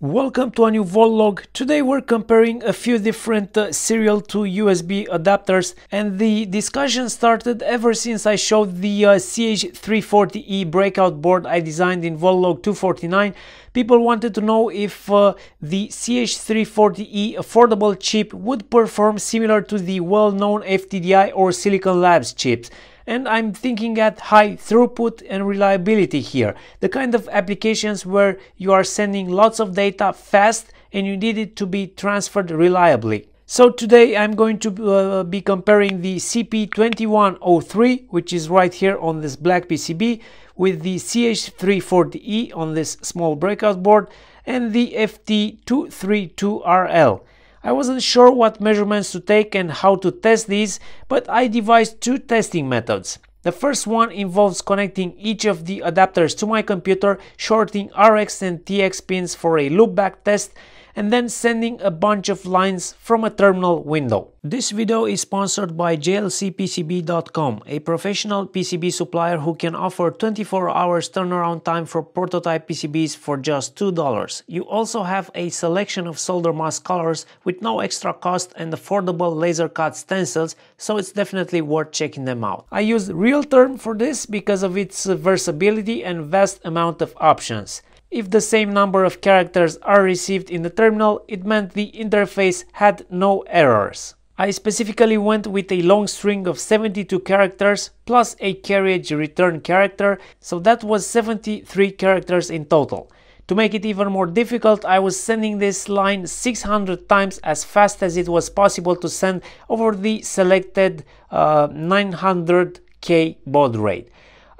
Welcome to a new voltlog. Today we're comparing a few different uh, serial to USB adapters and the discussion started ever since I showed the uh, CH340E breakout board I designed in Voltlog 249. People wanted to know if uh, the CH340E affordable chip would perform similar to the well-known FTDI or Silicon Labs chips and I'm thinking at high throughput and reliability here, the kind of applications where you are sending lots of data fast and you need it to be transferred reliably. So today I'm going to uh, be comparing the CP2103, which is right here on this black PCB, with the CH340E on this small breakout board and the FT232RL. I wasn't sure what measurements to take and how to test these, but I devised two testing methods. The first one involves connecting each of the adapters to my computer, shorting RX and TX pins for a loopback test, and then sending a bunch of lines from a terminal window. This video is sponsored by jlcpcb.com, a professional PCB supplier who can offer 24 hours turnaround time for prototype PCBs for just $2. You also have a selection of solder mask colors with no extra cost and affordable laser cut stencils, so it's definitely worth checking them out. I use Realterm for this because of its versatility and vast amount of options. If the same number of characters are received in the terminal, it meant the interface had no errors. I specifically went with a long string of 72 characters plus a carriage return character, so that was 73 characters in total. To make it even more difficult, I was sending this line 600 times as fast as it was possible to send over the selected uh, 900k baud rate.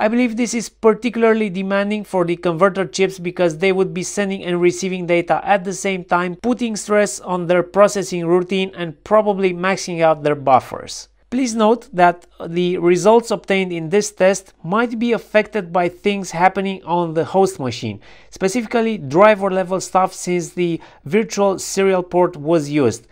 I believe this is particularly demanding for the converter chips because they would be sending and receiving data at the same time, putting stress on their processing routine and probably maxing out their buffers. Please note that the results obtained in this test might be affected by things happening on the host machine, specifically driver level stuff since the virtual serial port was used.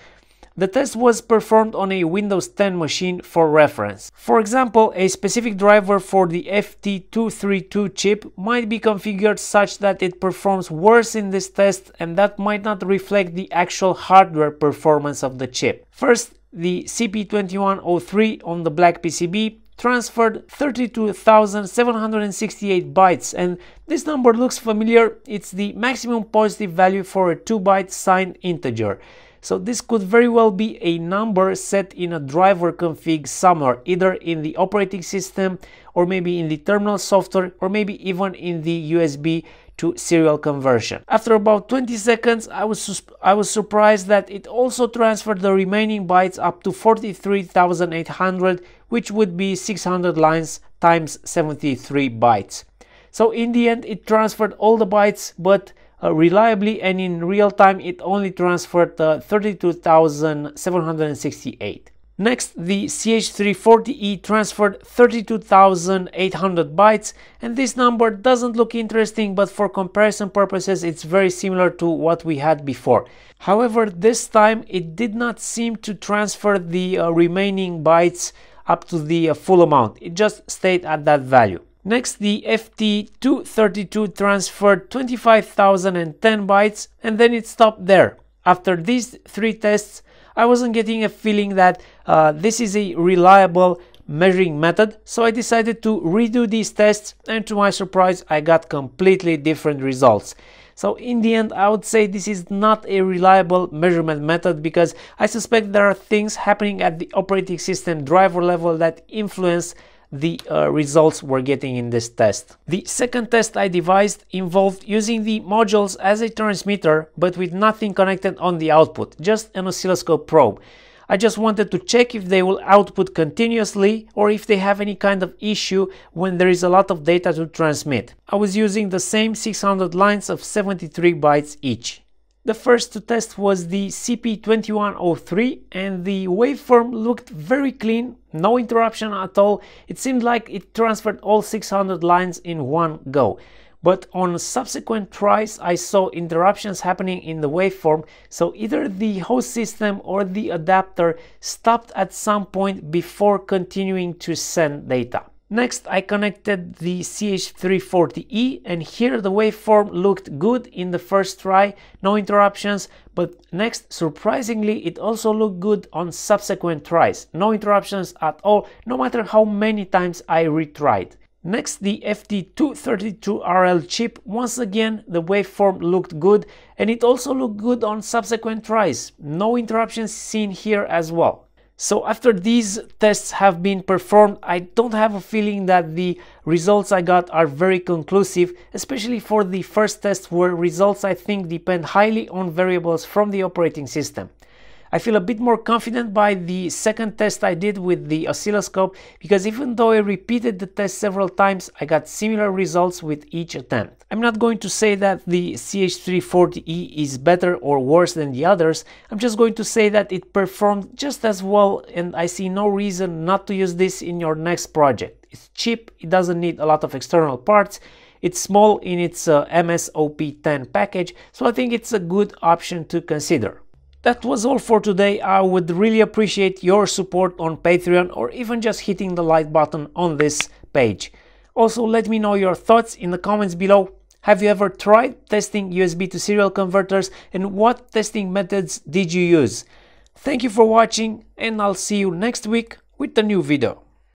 The test was performed on a Windows 10 machine for reference. For example, a specific driver for the FT232 chip might be configured such that it performs worse in this test and that might not reflect the actual hardware performance of the chip. First, the CP2103 on the black PCB transferred 32,768 bytes and this number looks familiar, it's the maximum positive value for a 2 byte signed integer. So this could very well be a number set in a driver config somewhere, either in the operating system or maybe in the terminal software or maybe even in the USB to serial conversion. After about 20 seconds, I was, I was surprised that it also transferred the remaining bytes up to 43,800, which would be 600 lines times 73 bytes. So in the end, it transferred all the bytes, but uh, reliably and in real time it only transferred uh, 32,768. Next, the CH340E transferred 32,800 bytes and this number doesn't look interesting but for comparison purposes it's very similar to what we had before. However, this time it did not seem to transfer the uh, remaining bytes up to the uh, full amount, it just stayed at that value. Next, the FT232 transferred 25,010 bytes and then it stopped there. After these three tests, I wasn't getting a feeling that uh, this is a reliable measuring method, so I decided to redo these tests and to my surprise I got completely different results. So in the end I would say this is not a reliable measurement method because I suspect there are things happening at the operating system driver level that influence the uh, results we're getting in this test. The second test I devised involved using the modules as a transmitter but with nothing connected on the output, just an oscilloscope probe. I just wanted to check if they will output continuously or if they have any kind of issue when there is a lot of data to transmit. I was using the same 600 lines of 73 bytes each. The first to test was the CP2103 and the waveform looked very clean, no interruption at all. It seemed like it transferred all 600 lines in one go. But on subsequent tries I saw interruptions happening in the waveform, so either the host system or the adapter stopped at some point before continuing to send data. Next, I connected the CH340E and here the waveform looked good in the first try, no interruptions, but next, surprisingly, it also looked good on subsequent tries, no interruptions at all, no matter how many times I retried. Next, the FT232RL chip, once again, the waveform looked good and it also looked good on subsequent tries, no interruptions seen here as well. So after these tests have been performed, I don't have a feeling that the results I got are very conclusive, especially for the first test where results I think depend highly on variables from the operating system. I feel a bit more confident by the second test I did with the oscilloscope because even though I repeated the test several times, I got similar results with each attempt. I'm not going to say that the CH340E is better or worse than the others, I'm just going to say that it performed just as well and I see no reason not to use this in your next project. It's cheap, it doesn't need a lot of external parts, it's small in its uh, MSOP10 package, so I think it's a good option to consider. That was all for today. I would really appreciate your support on Patreon or even just hitting the like button on this page. Also, let me know your thoughts in the comments below. Have you ever tried testing USB to serial converters and what testing methods did you use? Thank you for watching and I'll see you next week with a new video.